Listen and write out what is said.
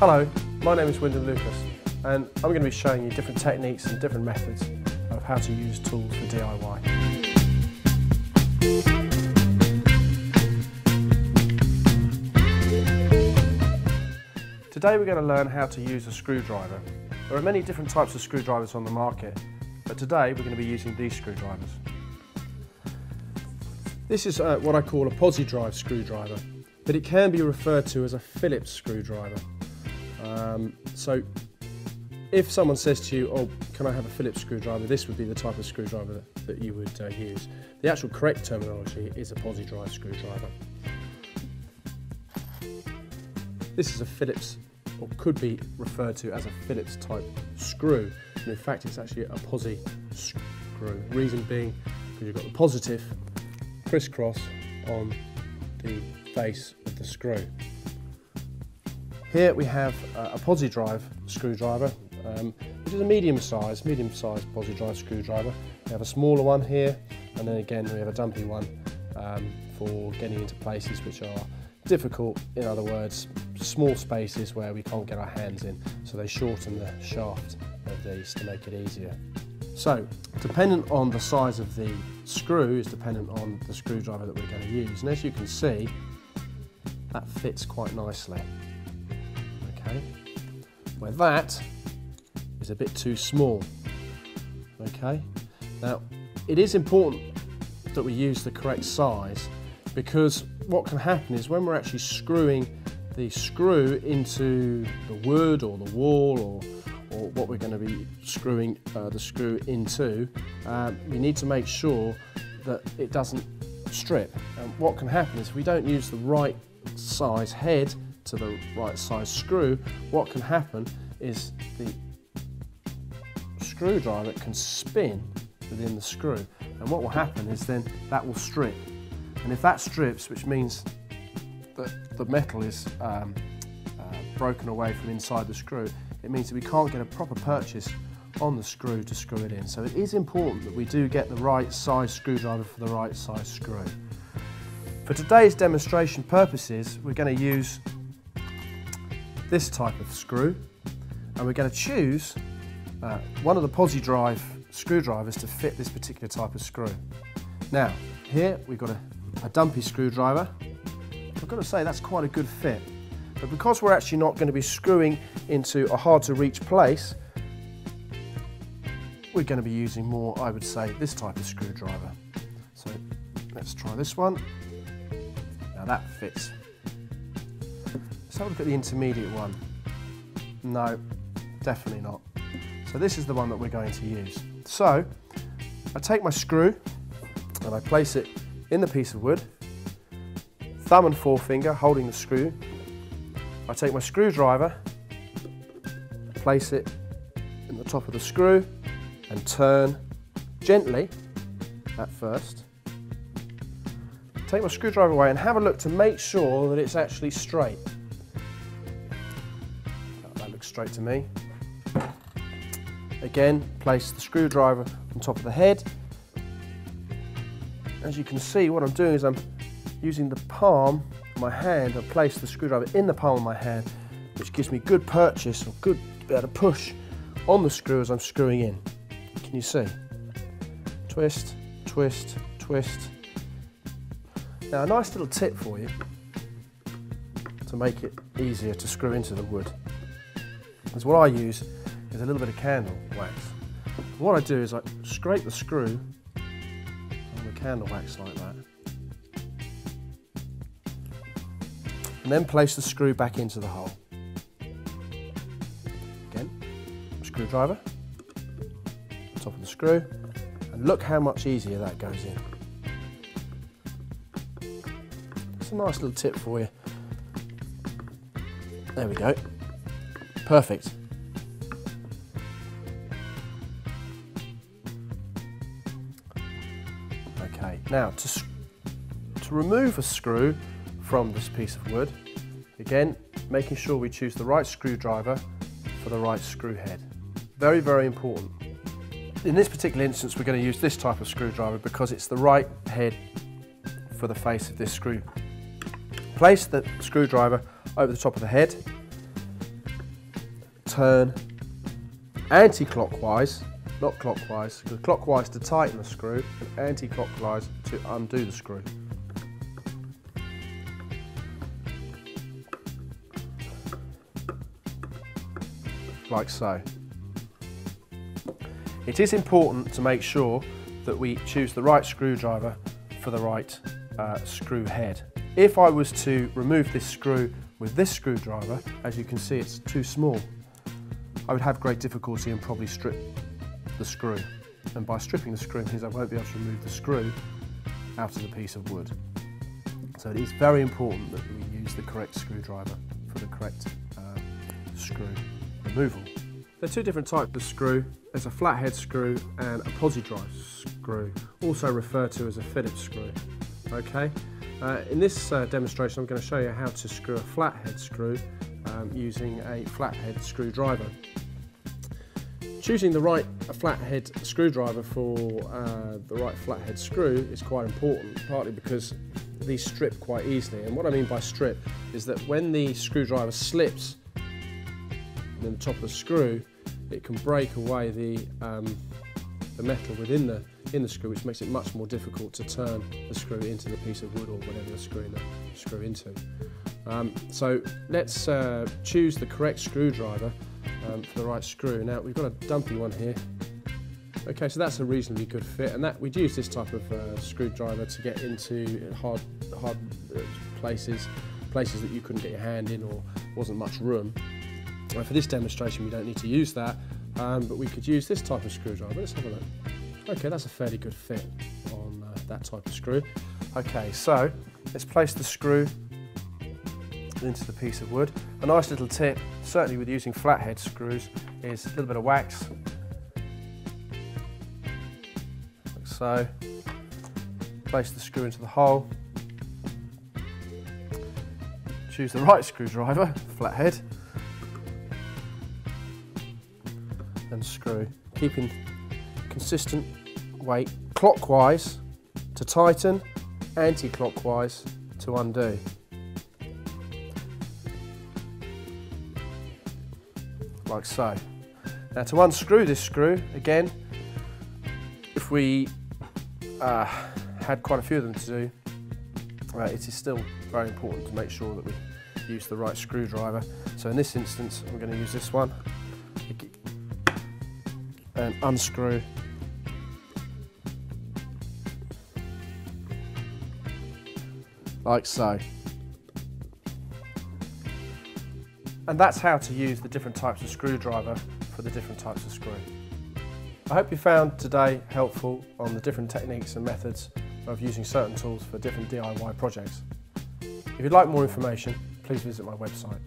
Hello, my name is Wyndham Lucas and I'm going to be showing you different techniques and different methods of how to use tools for DIY. Today we're going to learn how to use a screwdriver. There are many different types of screwdrivers on the market, but today we're going to be using these screwdrivers. This is uh, what I call a Pozidriv screwdriver, but it can be referred to as a Phillips screwdriver. Um, so if someone says to you, oh, can I have a Phillips screwdriver, this would be the type of screwdriver that, you would uh, use. The actual correct terminology is a Pozidriv screwdriver. This is a Phillips, or could be referred to as a Phillips type screw. And in fact, it's actually a posi screw. Reason being, because you've got the positive crisscross on the face of the screw. Here we have a Pozidriv screwdriver, um, which is a medium size, medium size Pozidriv screwdriver. We have a smaller one here, and then again we have a dumpy one um, for getting into places which are difficult, in other words, small spaces where we can't get our hands in. So they shorten the shaft of these to make it easier. So, dependent on the size of the screw is dependent on the screwdriver that we're going to use. And as you can see, that fits quite nicely okay? Where that is a bit too small, okay? Now, it is important that we use the correct size because what can happen is when we're actually screwing the screw into the wood or the wall or, or what we're going to be screwing uh, the screw into, um, we need to make sure that it doesn't strip. And what can happen is if we don't use the right size head to the right size screw, what can happen is the screwdriver can spin within the screw. And what will happen is then that will strip. And if that strips, which means that the metal is um, uh, broken away from inside the screw, it means that we can't get a proper purchase on the screw to screw it in. So it is important that we do get the right size screwdriver for the right size screw. For today's demonstration purposes, we're going to use this type of screw and we're going to choose uh, one of the Pozidriv screwdrivers to fit this particular type of screw. Now here we've got a, a dumpy screwdriver. I've got to say that's quite a good fit but because we're actually not going to be screwing into a hard to reach place we're going to be using more I would say this type of screwdriver. So let's try this one. Now that fits have a look at the intermediate one. No, definitely not. So this is the one that we're going to use. So I take my screw and I place it in the piece of wood, thumb and forefinger holding the screw. I take my screwdriver, place it in the top of the screw and turn gently at first. Take my screwdriver away and have a look to make sure that it's actually straight straight to me. Again, place the screwdriver on top of the head. As you can see, what I'm doing is I'm using the palm of my hand, I place the screwdriver in the palm of my hand, which gives me good purchase or good bit of push on the screw as I'm screwing in. Can you see? Twist, twist, twist. Now a nice little tip for you to make it easier to screw into the wood because what I use is a little bit of candle wax. What I do is I scrape the screw on the candle wax like that. And then place the screw back into the hole. Again, screwdriver, top of the screw, and look how much easier that goes in. It's a nice little tip for you. There we go. Perfect. Okay, now to, to remove a screw from this piece of wood, again, making sure we choose the right screwdriver for the right screw head. Very, very important. In this particular instance, we're going to use this type of screwdriver because it's the right head for the face of this screw. Place the screwdriver over the top of the head turn anti-clockwise, not clockwise, clockwise to tighten the screw and anti-clockwise to undo the screw. Like so. It is important to make sure that we choose the right screwdriver for the right uh, screw head. If I was to remove this screw with this screwdriver, as you can see it's too small, I would have great difficulty and probably strip the screw. And by stripping the screw means I won't be able to remove the screw out of the piece of wood. So it is very important that we use the correct screwdriver for the correct uh, screw removal. There are two different types of screw. There's a flathead screw and a Pozidriv screw, also referred to as a Phillips screw. Okay, uh, in this uh, demonstration I'm going to show you how to screw a flathead screw um, using a flathead screwdriver. Choosing the right flathead screwdriver for uh, the right flathead screw is quite important, partly because these strip quite easily. And what I mean by strip is that when the screwdriver slips in the top of the screw, it can break away the, um, the metal within the, in the screw, which makes it much more difficult to turn the screw into the piece of wood or whatever the screw into. Um, so let's uh, choose the correct screwdriver um, for the right screw. Now we've got a dumpy one here. Okay, so that's a reasonably good fit, and that we'd use this type of uh, screwdriver to get into hard, hard uh, places, places that you couldn't get your hand in or wasn't much room. Uh, for this demonstration, we don't need to use that, um, but we could use this type of screwdriver. Let's have a look. Okay, that's a fairly good fit on uh, that type of screw. Okay, so let's place the screw into the piece of wood. A nice little tip, certainly with using flathead screws, is a little bit of wax. Like so. Place the screw into the hole. Choose the right screwdriver, flathead. And screw, keeping consistent weight clockwise to tighten, anti-clockwise to undo. Like so. Now to unscrew this screw, again, if we uh, had quite a few of them to do, uh, it is still very important to make sure that we use the right screwdriver. So in this instance, I'm going to use this one and unscrew like so. And that's how to use the different types of screwdriver for the different types of screw. I hope you found today helpful on the different techniques and methods of using certain tools for different DIY projects. If you'd like more information, please visit my website.